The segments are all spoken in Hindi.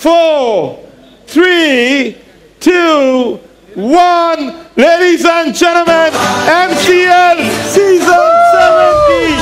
four, three, two, one. Ladies and gentlemen, MCL Season 70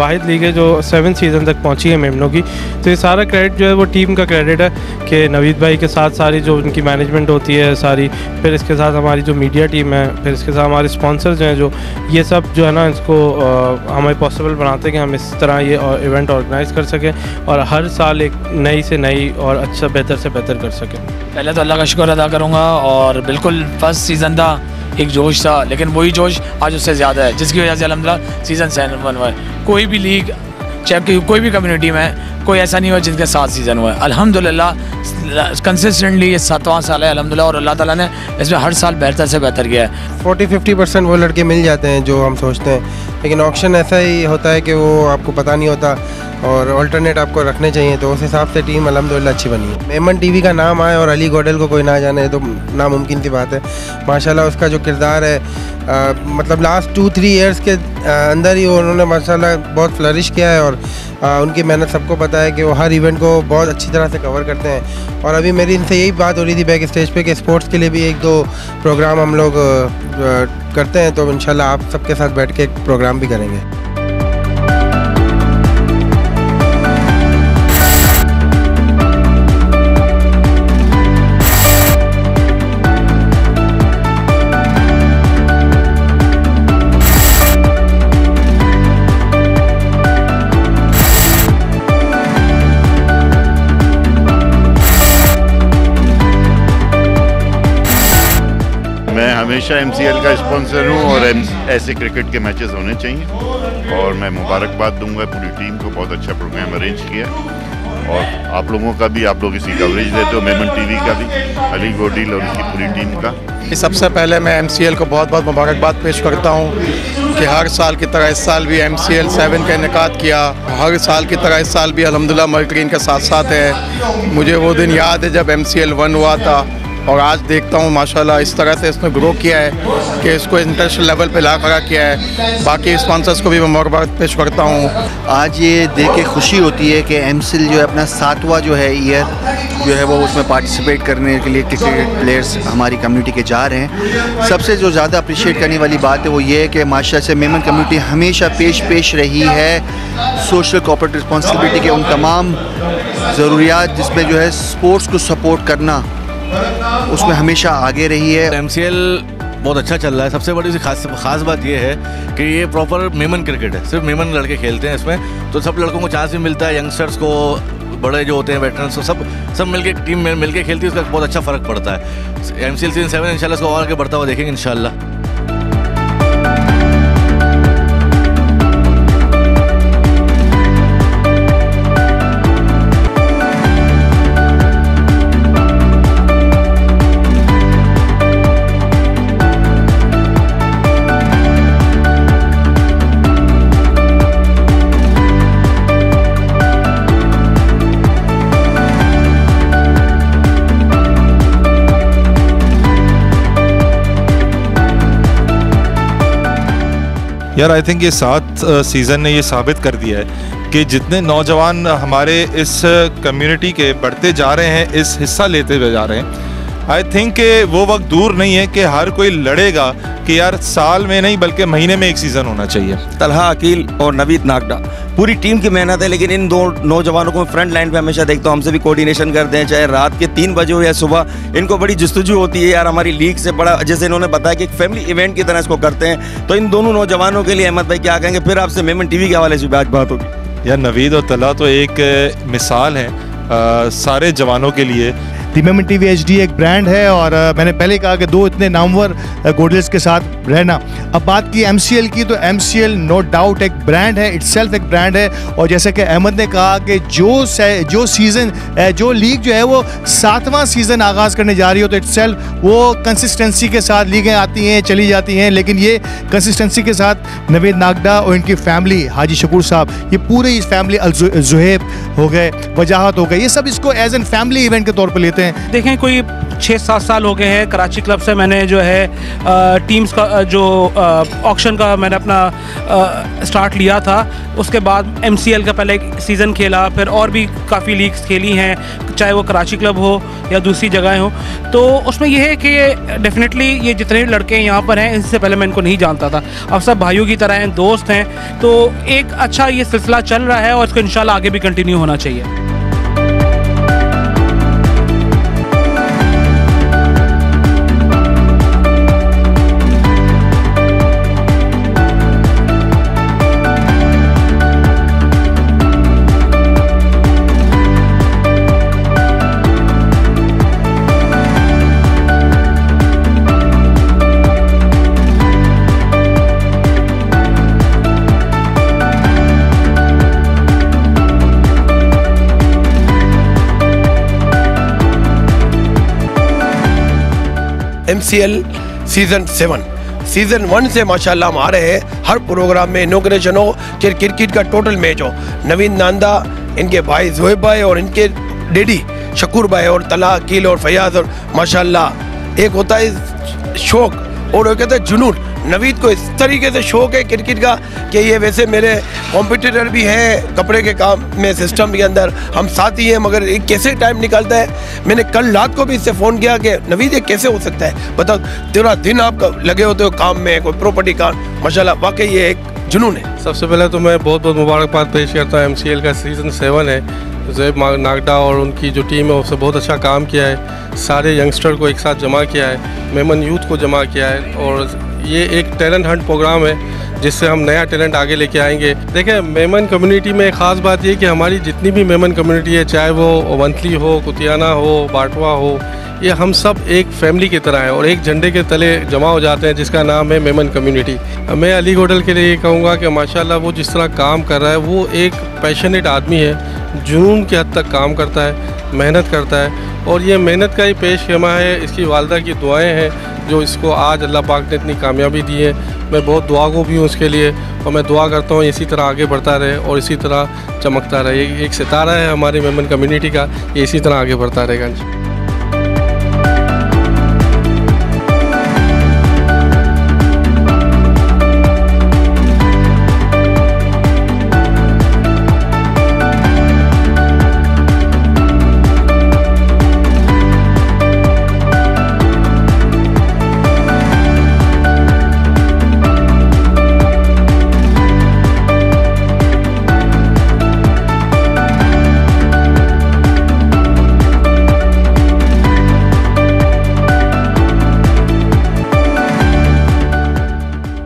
वाहिद लीग है जो सेवन सीज़न तक पहुँची है मेमनों की। तो ये सारा क्रेडिट जो है वो टीम का क्रेडिट है कि नवीद भाई के साथ सारी जो उनकी मैनेजमेंट होती है, सारी, फिर इसके साथ हमारी जो मीडिया टीम है, फिर इसके साथ हमारे स्पॉन्सर्स हैं जो, ये सब जो है ना इसको हमें पॉसिबल बनाते हैं कि हम इस तरह ये इवेंट ऑर्गेनाइज़ कर सकें और हर साल एक नई से नई और अच्छा बेहतर से बेहतर कर सकें। पहले तो अल्लाह का शुक्र अदा करूँगा और बिल्कुल फ़र्स्ट सीज़न था। एक जोश था, लेकिन वही जोश आज उससे ज़्यादा है, जिसकी वजह से अलहमदिल्ला सीज़न सेवन वन हुआ कोई भी लीग चाहे कोई भी कम्युनिटी में कोई ऐसा नहीं हुआ जिनके साथ सीज़न हुआ है। अलहमदिल्ला कंसिस्टेंटली ये सातवां साल है अलहमदिल्ला, और अल्लाह ताला ने इसमें हर साल बेहतर से बेहतर किया है। फोर्टी फिफ्टी परसेंट वो लड़के मिल जाते हैं जो हम सोचते हैं। लेकिन ऑक्शन ऐसा ही होता है कि वो आपको पता नहीं होता और अल्टरनेट आपको रखने चाहिए तो उस हिसाब से टीम अलहमदिल्ला अच्छी बनी है। मेमन टीवी का नाम आए और अली गोडल को कोई ना जाने तो नामुमकिन सी बात है। माशाल्लाह उसका जो किरदार है आ, मतलब लास्ट टू थ्री इयर्स के आ, अंदर ही उन्होंने माशाल्लाह बहुत फ्लरिश किया है और आ, उनकी मेहनत सबको पता है कि वो हर इवेंट को बहुत अच्छी तरह से कवर करते हैं। और अभी मेरी इनसे यही बात हो रही थी बैक स्टेज पर कि स्पोर्ट्स के लिए भी एक दो प्रोग्राम हम लोग करते हैं तो इन आप सबके साथ बैठ के एक प्रोग्राम भी करेंगे। हमेशा एम का स्पॉन्सर हूँ और ऐसे क्रिकेट के मैचेस होने चाहिए। और मैं मुबारकबाद दूँगा पूरी टीम को, बहुत अच्छा प्रोग्राम अरेंज किया। और आप लोगों का भी, आप लोग इसी कवरेज देते हो, मेमन टीवी का भी, अली गोडिल और उसकी पूरी टीम का। सबसे पहले मैं एमसीएल को बहुत बहुत मुबारकबाद पेश करता हूँ कि हर साल की तरह इस साल भी एम सी एल सेवन का इनका किया। हर साल की तरह इस साल भी अलहमदिल्ला मल्टीन के साथ साथ है। मुझे वो दिन याद है जब एम सी एल वन हुआ था। और आज देखता हूँ, माशाल्लाह, इस तरह से इसने ग्रो किया है कि इसको इंटरनेशनल लेवल पे ला खड़ा किया है। बाकी स्पॉन्सर्स को भी मैं मुबारकबाद पेश करता हूँ। आज ये देख के खुशी होती है कि एम जो है अपना सातवां जो है ईयर जो है वो उसमें पार्टिसिपेट करने के लिए क्रिकेट प्लेयर्स हमारी कम्युनिटी के जा रहे हैं। सबसे जो ज़्यादा अप्रिशिएट करने वाली बात है वो ये है कि माशा से मेमन कम्युनिटी हमेशा पेश पेश रही है। सोशल कॉपरेट रिस्पॉन्सिबिलिटी के उन तमाम ज़रूरियात जिसमें जो है स्पोर्ट्स को सपोर्ट करना। उसमें हमेशा आगे रही है। एमसीएल बहुत अच्छा चल रहा है। सबसे बड़ी खास खास बात यह है कि ये प्रॉपर मेमन क्रिकेट है। सिर्फ़ मेमन लड़के खेलते हैं इसमें। तो सब लड़कों को चांस भी मिलता है। यंगस्टर्स को, बड़े जो होते हैं वेटरन्स को, सब सब मिलके टीम में मिलके खेलती है। उसका बहुत अच्छा फ़र्क पड़ता है। M C L season seven इनशाला इसको और आगे बढ़ता हुआ देखेंगे, इंशाल्लाह। यार आई थिंक ये सात सीज़न ने ये साबित कर दिया है कि जितने नौजवान हमारे इस कम्युनिटी के बढ़ते जा रहे हैं, इस हिस्सा लेते हुए जा रहे हैं आई थिंक वो वक्त दूर नहीं है कि हर कोई लड़ेगा कि यार साल में नहीं बल्कि महीने में एक सीज़न होना चाहिए। तलहा अकील और नवीद नागडा। पूरी टीम की मेहनत है लेकिन इन दो नौजवानों को मैं फ्रंट लाइन पे हमेशा देखता हूँ। हमसे भी कोऑर्डिनेशन करते हैं चाहे रात के तीन बजे हो या सुबह। इनको बड़ी जस्तजू होती है यार हमारी लीग से बड़ा जैसे इन्होंने बताया कि एक फैमिली इवेंट की तरह इसको करते हैं। तो इन दोनों नौजवानों के लिए अहमद भाई क्या कहेंगे? फिर आपसे मेमन टीवी के हवाले से भी आज बात होगी। यार नवीद और तला तो एक मिसाल है। अ, सारे जवानों के लिए मेमन टी वी एक ब्रांड है और मैंने पहले कहा कि दो इतने नामवर गोडल्स के साथ रहना। अब बात की MCL की तो एम नो डाउट एक ब्रांड है इट्स एक ब्रांड है। और जैसे कि अहमद ने कहा कि जो जो सीज़न जो लीग जो है वो सातवां सीज़न आगाज़ करने जा रही हो तो इट्स वो कंसिस्टेंसी के साथ लीगें आती हैं, चली जाती हैं। लेकिन ये कंसिस्टेंसी के साथ नवीद नागडा और इनकी फैमिली हाजी शकूर साहब, ये पूरी फैमिली जुहेब हो गए, वजाहत हो गए। ये सब इसको एज एन फैमिली इवेंट के तौर पर लेते हैं। देखें, कोई छः सात साल हो गए हैं, कराची क्लब से मैंने जो है टीम्स का जो ऑक्शन का मैंने अपना स्टार्ट लिया था। उसके बाद एमसीएल का पहले एक सीज़न खेला, फिर और भी काफ़ी लीग्स खेली हैं, चाहे वो कराची क्लब हो या दूसरी जगह हो। तो उसमें यह है कि डेफिनेटली ये जितने भी लड़के यहाँ पर हैं, इससे पहले मैं इनको नहीं जानता था। अब सब भाइयों की तरह हैं, दोस्त हैं। तो एक अच्छा ये सिलसिला चल रहा है और इसको इंशाल्लाह आगे भी कंटिन्यू होना चाहिए। MCL season seven season one से माशाल्लाह हम आ रहे हैं। हर प्रोग्राम में इनोग्रेशन हो फिर क्रिकेट का टोटल मैच हो। नवीन नांदा, इनके भाई जोहेब भाई और इनके डेडी शकूर भाई और तला अकील और फयाज और माशाल्लाह। एक होता है शौक। और वो कहते हैं, जुनून, नवीद को इस तरीके से शौक है क्रिकेट का कि ये वैसे मेरे कॉम्पिटिटर भी हैं कपड़े के काम में सिस्टम के अंदर। हम साथ ही हैं मगर एक कैसे टाइम निकालता है? मैंने कल रात को भी इससे फ़ोन किया कि, नवीद, ये कैसे हो सकता है? बताओ, तेरा दिन आप लगे होते हो काम में, कोई प्रॉपर्टी काम माशाल्लाह, वाकई ये एक जुनून है। सबसे पहले तो मैं बहुत बहुत मुबारकबाद पेश करता हूँ एम का सीज़न सेवन है। जैब नागडा और उनकी जो टीम है उससे बहुत अच्छा काम किया है। सारे यंगस्टर को एक साथ जमा किया है। मेमन यूथ को जमा किया है और ये एक टैलेंट हंट प्रोग्राम है, जिससे हम नया टैलेंट आगे लेके आएँगे। देखें, मेमन कम्युनिटी में ख़ास बात ये कि हमारी जितनी भी मेमन कम्युनिटी है, चाहे वो वंथली हो, कुतियाना हो, बाटवा हो, ये हम सब एक फैमिली की तरह हैं और एक झंडे के तले जमा हो जाते हैं, जिसका नाम है मेमन कम्युनिटी मैं अली होटल के लिए ये कहूँगा कि माशाल्लाह वो जिस तरह काम कर रहा है, वो एक पैशनेट आदमी है। जुनून के हद तक काम करता है, मेहनत करता है और ये मेहनत का ही पेश खेमा है। इसकी वालदा की दुआएँ हैं जो इसको आज अल्लाह पाक ने इतनी कामयाबी दी है। मैं बहुत दुआ को भी हूँ उसके लिए और मैं दुआ करता हूँ इसी तरह आगे बढ़ता रहे और इसी तरह चमकता रहे। एक सितारा है हमारी मेमन कम्यूनिटी का, ये इसी तरह आगे बढ़ता रहेगा।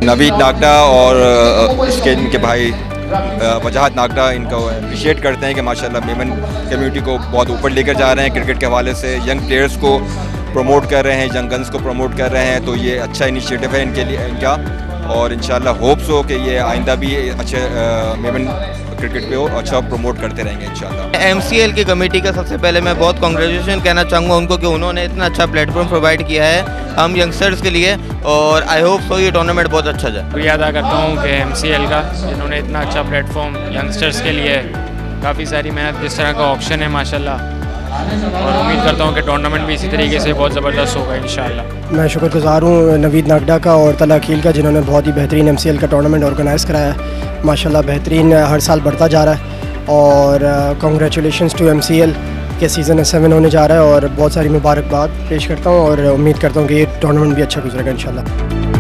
नवीद नागडा और इसके इनके भाई वजाहत नागडा इनको अप्रिशिएट करते हैं कि माशाल्लाह मेमन कम्युनिटी को बहुत ऊपर लेकर जा रहे हैं। क्रिकेट के हवाले से यंग प्लेयर्स को प्रमोट कर रहे हैं यंग गन्स को प्रमोट कर रहे हैं। तो ये अच्छा इनिशिएटिव है इनके लिए, इनका। और इन होप्स हो कि ये आइंदा भी अच्छे मेमन क्रिकेट पे हो अच्छा प्रमोट करते रहेंगे इंशाल्लाह। एमसीएल की कमेटी का सबसे पहले मैं बहुत कॉन्ग्रेचुलेशन कहना चाहूँगा उनको कि उन्होंने इतना अच्छा प्लेटफॉर्म प्रोवाइड किया है हम यंगस्टर्स के लिए और आई होप सो ये टूर्नामेंट बहुत अच्छा जाए। शुक्रिया अदा करता हूँ कि एमसीएल का जिन्होंने इतना अच्छा प्लेटफॉर्म यंगस्टर्स के लिए काफ़ी सारी मेहनत जिस तरह का ऑप्शन है माशाल्लाह। और उम्मीद करता हूँ कि टूर्नामेंट भी इसी तरीके से बहुत ज़बरदस्त होगा इन मैं शुक्रगुजार हूँ नवीद नागडा का और तला अकील का, जिन्होंने बहुत ही बेहतरीन एमसीएल का टूर्नामेंट ऑर्गेनाइज़ कराया है। माशाल्लाह बेहतरीन हर साल बढ़ता जा रहा है और कॉन्ग्रेचुलेशन टू एमसीएल के सीज़न सेवन होने जा रहा है और बहुत सारी मुबारकबाद पेश करता हूँ और उम्मीद करता हूँ कि ये टूर्नामेंट भी अच्छा गुजरेगा, इंशाल्लाह।